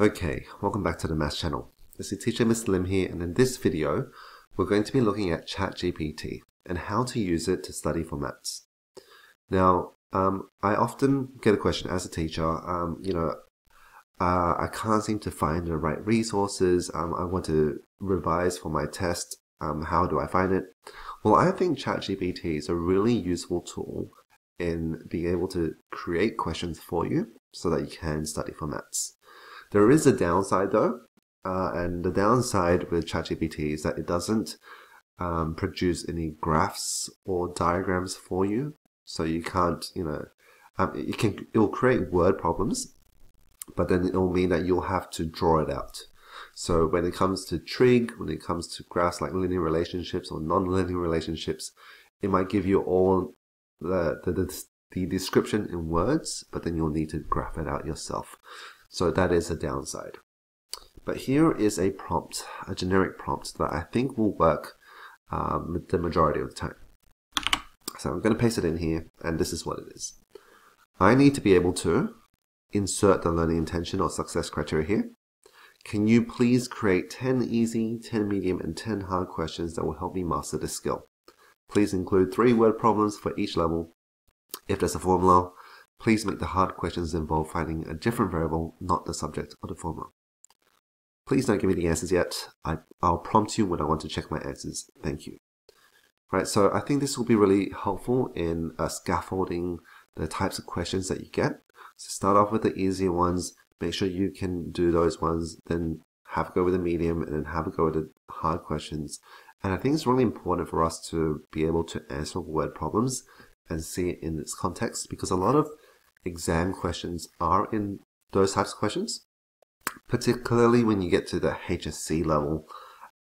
Okay, welcome back to the Maths channel. This is teacher Mr. Lim here and in this video we're going to be looking at ChatGPT and how to use it to study for maths. Now, um, I often get a question as a teacher, um, you know, uh, I can't seem to find the right resources, um, I want to revise for my test, um, how do I find it? Well, I think ChatGPT is a really useful tool in being able to create questions for you so that you can study for maths. There is a downside though, uh, and the downside with ChatGPT is that it doesn't um, produce any graphs or diagrams for you. So you can't, you know, um, it can it will create word problems, but then it will mean that you'll have to draw it out. So when it comes to trig, when it comes to graphs like linear relationships or non-linear relationships, it might give you all the, the, the, the description in words, but then you'll need to graph it out yourself. So that is a downside. But here is a prompt, a generic prompt that I think will work um, the majority of the time. So I'm going to paste it in here, and this is what it is. I need to be able to insert the learning intention or success criteria here. Can you please create 10 easy, 10 medium, and 10 hard questions that will help me master this skill? Please include three word problems for each level. If there's a formula, Please make the hard questions involve finding a different variable, not the subject of the formula. Please don't give me the answers yet. I, will prompt you when I want to check my answers. Thank you. Right, so I think this will be really helpful in uh, scaffolding the types of questions that you get. So start off with the easier ones, make sure you can do those ones, then have a go with the medium, and then have a go with the hard questions. And I think it's really important for us to be able to answer word problems and see it in its context because a lot of exam questions are in those types of questions, particularly when you get to the HSC level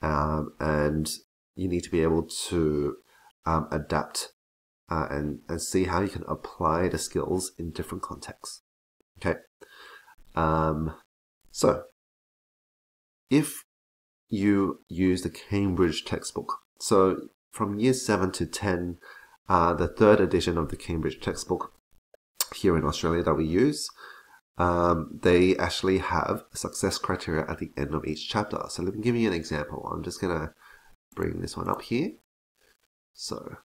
um, and you need to be able to um, adapt uh, and, and see how you can apply the skills in different contexts. Okay. Um, so, if you use the Cambridge textbook, so from year 7 to 10, uh, the third edition of the Cambridge textbook here in Australia that we use, um, they actually have success criteria at the end of each chapter. So let me give you an example. I'm just going to bring this one up here. So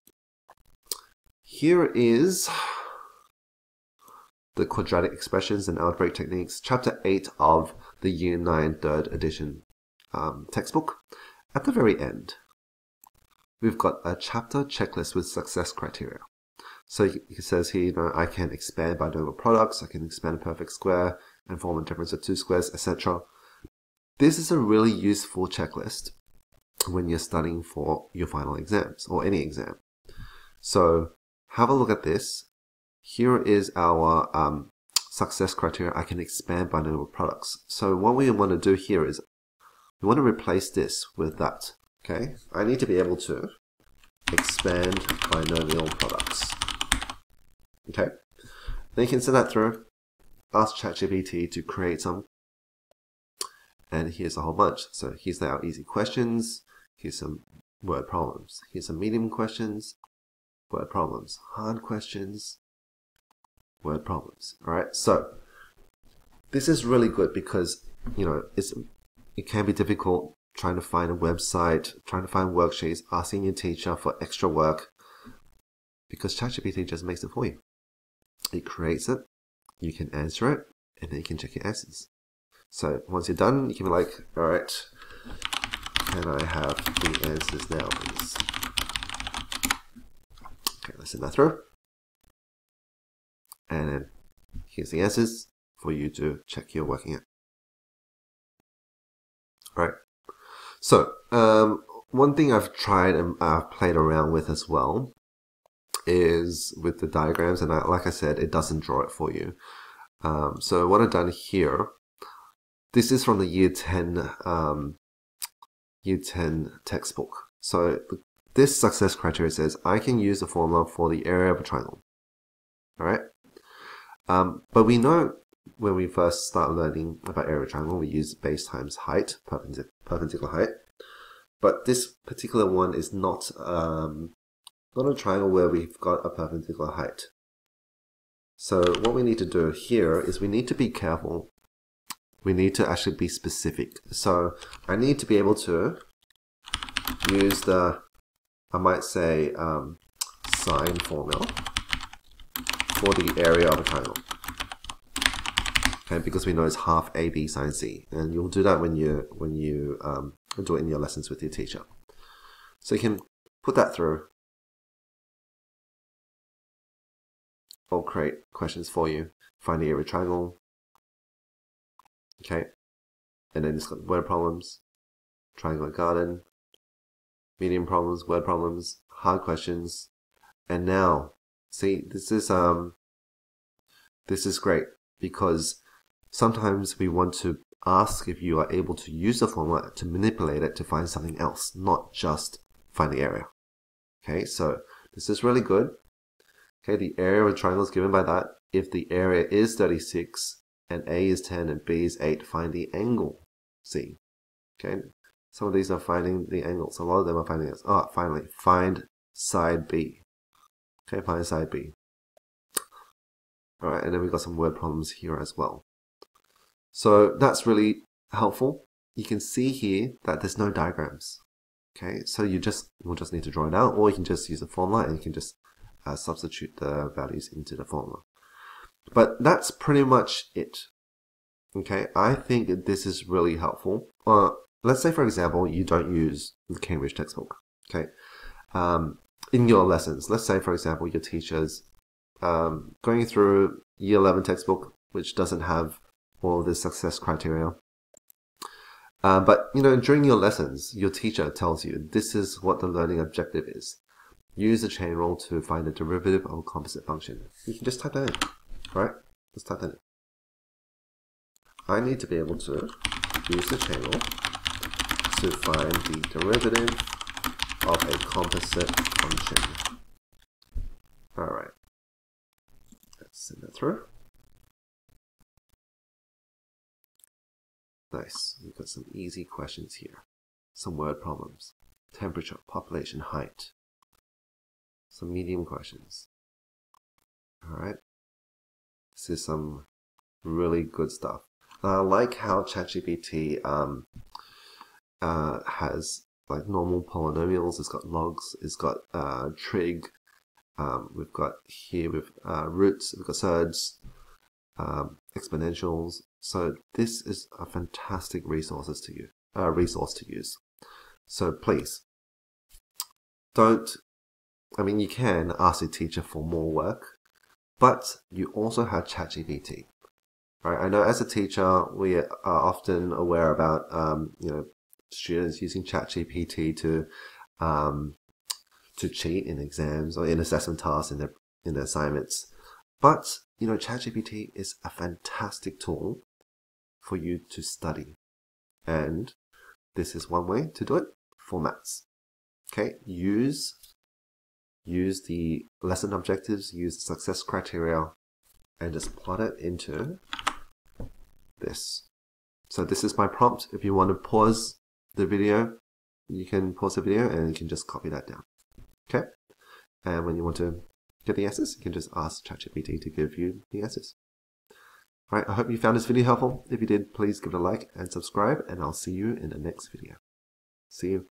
here is the quadratic expressions and algebraic techniques, chapter 8 of the Year 9 third edition um, textbook. At the very end, we've got a chapter checklist with success criteria. So he says here, you know, I can expand binomial products, I can expand a perfect square and form a difference of two squares, etc. This is a really useful checklist when you're studying for your final exams or any exam. So have a look at this. Here is our um, success criteria. I can expand binomial products. So what we want to do here is we want to replace this with that. Okay, I need to be able to expand binomial products. Okay, then you can send that through, ask ChatGPT to create some, and here's a whole bunch. So here's our easy questions, here's some word problems, here's some medium questions, word problems, hard questions, word problems. All right, so this is really good because you know it's it can be difficult trying to find a website, trying to find worksheets, asking your teacher for extra work because ChatGPT just makes it for you. It creates it, you can answer it, and then you can check your answers. So once you're done, you can be like, all right, can I have the answers now, please? Okay, let's send that through. And then here's the answers for you to check your working it. All right. So um, one thing I've tried and I've played around with as well is with the diagrams, and I, like I said, it doesn't draw it for you. Um, so what I've done here, this is from the year 10, um, year 10 textbook. So this success criteria says I can use the formula for the area of a triangle. All right. Um, but we know when we first start learning about area of a triangle, we use base times height, perpendic perpendicular height. But this particular one is not um, not a triangle where we've got a perpendicular height. So what we need to do here is we need to be careful we need to actually be specific. So I need to be able to use the, I might say, um, sine formula for the area of a triangle. Okay, because we know it's half AB sine C, and you'll do that when you when you um, do it in your lessons with your teacher. So you can put that through. I'll create questions for you. Find the area triangle. Okay, and then it's got word problems, triangular garden, medium problems, word problems, hard questions, and now see this is um this is great because sometimes we want to ask if you are able to use the formula to manipulate it to find something else, not just find the area. Okay, so this is really good. Okay, the area of a triangle is given by that. If the area is 36 and A is 10 and B is 8, find the angle C. Okay, some of these are finding the angles. A lot of them are finding this. Oh, finally, find side B. Okay, find side B. Alright, and then we've got some word problems here as well. So that's really helpful. You can see here that there's no diagrams. Okay, so you just will just need to draw it out, or you can just use a formula and you can just uh, substitute the values into the formula. But that's pretty much it. Okay, I think this is really helpful. Uh, let's say, for example, you don't use the Cambridge textbook. Okay, um, in your lessons, let's say, for example, your teacher's um, going through Year 11 textbook, which doesn't have all the success criteria. Uh, but you know, during your lessons, your teacher tells you this is what the learning objective is. Use the chain rule to find the derivative of a composite function. You can just type that in, right? Let's type that in. I need to be able to use the chain rule to find the derivative of a composite function. Alright. Let's send that through. Nice. We've got some easy questions here. Some word problems. Temperature, population, height. Some medium questions. Alright. This is some really good stuff. I like how ChatGPT um, uh, has like normal polynomials. It's got logs. It's got uh, trig. Um, we've got here with uh, roots. We've got surds, um, exponentials. So this is a fantastic resources to you, uh, resource to use. So please don't. I mean, you can ask your teacher for more work, but you also have ChatGPT. Right? I know as a teacher, we are often aware about um, you know students using ChatGPT to um, to cheat in exams or in assessment tasks in their in their assignments. But you know, ChatGPT is a fantastic tool for you to study, and this is one way to do it for maths. Okay, use use the lesson objectives, use the success criteria, and just plot it into this. So this is my prompt. If you want to pause the video, you can pause the video and you can just copy that down. Okay? And when you want to get the answers, you can just ask ChatGPT to give you the answers. Alright, I hope you found this video helpful. If you did, please give it a like and subscribe, and I'll see you in the next video. See you.